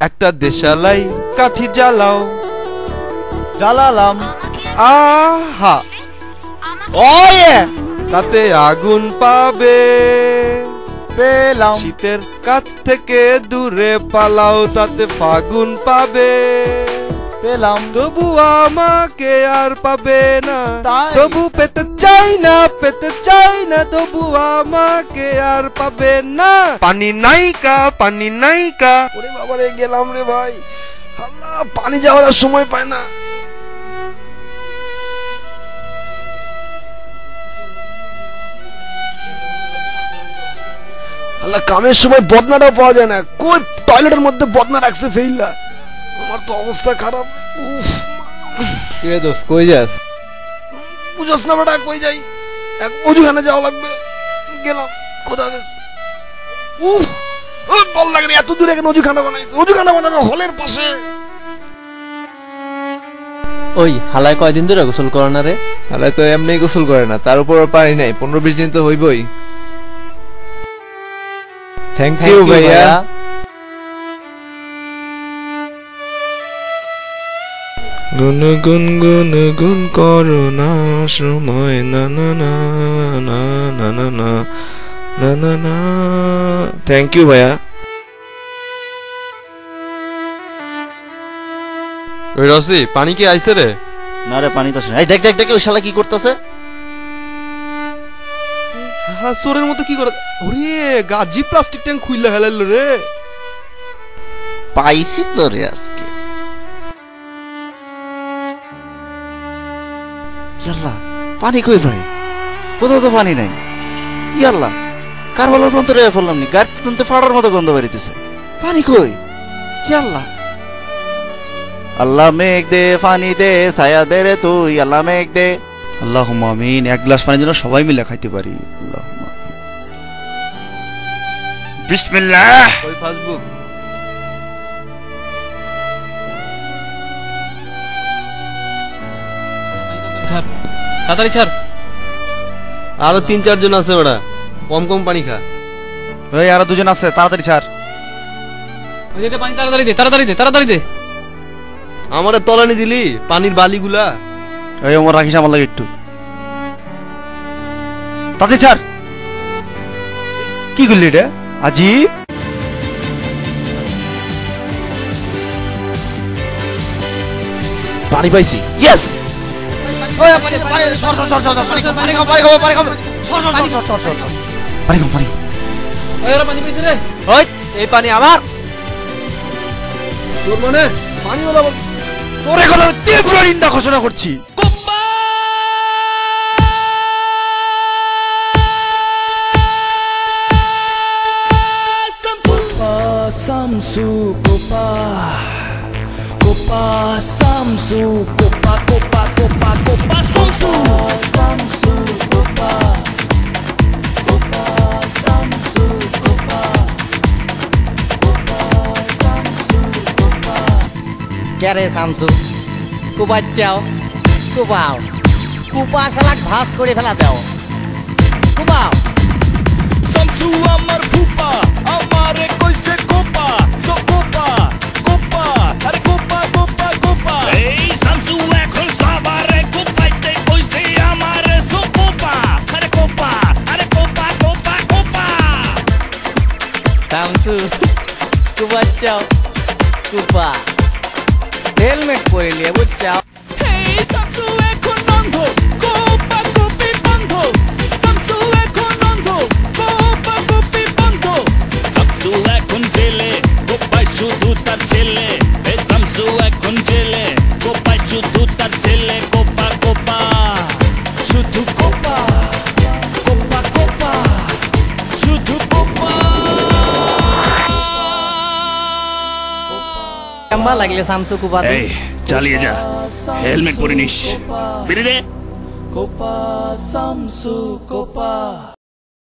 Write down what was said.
একটা দেশালাই কাঠি জ্বালাও। জ্বালালাম। আহা। ওয়ে। তাতে আগুন পাবে। পেলাম। শীতের কাছ থেকে দূরে পালাও তাতে ফাগুন পাবে। পেলাম। তবু আমাকে আর পাবে না। তবু পেতে চাই না পেতে চাই না তবু আমাকে আর পাবে না। পানি নাইকা পানি নাইকা। ওরে বাবা রে গেলাম রে ভাই। আল্লাহ পানি যাওয়ার সময় পায় না। আল্লাহ কামের সময় বদনাটাও পাওয়া যায় না। কই টয়লেটের মধ্যে বদনা রাখছে ফেইলা আমার তো অবস্থা খারাপ। উফ কিরে দোস্ত কই যাস? বুঝোস না বেটা কই যাই? এক অজুখানে যাওয়া লাগবে। গেলাম কোথাও গেছে উফ বল লাগে এত দূরে কেন বানাইছে। বানাবে হলের পাশে। ওই হালায় কয়দিন ধরে গোসল করে না রে? তাহলে তো এমনি গোসল করে না তার উপর পানি নাই পনেরো বিশ দিন তো হইবই। থ্যাংক ইউ ভাইয়া। গুন গুন গুন গুন করো না সময় না না না না না না না না না না। থ্যাংক ইউ ভাইয়া। ওই রসি পানি কি আইছে রে? না রে পানি তো আসে এই দেখ দেখ দেখ ওই শালা কি করতেছে। হ্যাঁ সোরের মতো কি করে? ওরে গাজি প্লাস্টিক ট্যাঙ্ক খুইলা হেলাইলো রে। পাইছি তো রে আজকে। ইয়াল্লা পানি কই ভাই কোথাও তো পানি নাই। ইয়াল্লা কারবালার পর্যন্ত রেয়ে ফেললাম নি গাড়ি তুনতে ফাড়ার মতো গন্ধ বেরিতেছে। পানি কই? ইয়াল্লা। আল্লাহ মেঘ দে পানি দে ছায়া দে রে তুই আল্লাহ মেঘ দে। আল্লাহ আমিন এক গ্লাস পানির জন্য সবাই মিলে খাইতে পারি। আল্লাহ বিসমিল্লাহ। ওই ফেসবুক। তাড়াতাড়ি ছাড়। আরও তিন চারজন আছে ওরা কম কম পানি খা। ওই আরও দুজন আছে তাড়াতাড়ি ছাড়। ওই যে পানি তাড়াতাড়ি দে তাড়াতাড়ি দে তাড়াতাড়ি দে। আমারে তলানি দিলি পানির বালিগুলা। ওই ওমর রাখিস আমার লাগে একটু। তাতে ছাড়। কি করলি রে? আজি? পানি পাইছি। ইয়েস এই পানি আমার তোর মানে পানি ওলা তোর এখন আমি তীব্র নিন্দা ঘোষণা করছি Samsu Copa Copa Samsu Copa Copa Copa কে রে শামসু? কুবাচ্চাও কুবাও। কুপা শালাক ভাস করে ফেলা দেও। কুবাও। Samsu আমার ফুপা আমারে কইছে কোপা সো কোপা কোপা আরে কোপা কোপা কোপা। এই সামসু এখন সাবারে কোপাইতে কইছে আমারে সো কোপা আরে কোপা আরে কোপা কোপা কোপা। শামসু কুপা। হেলমেট পরে নিয়ে বুঝছাও কেমবা লাগলে সামসু কুপা এই চালিয়ে যা। হেলমেট পরে নিস। বেরিয়ে দে। Copa Shamsu Copa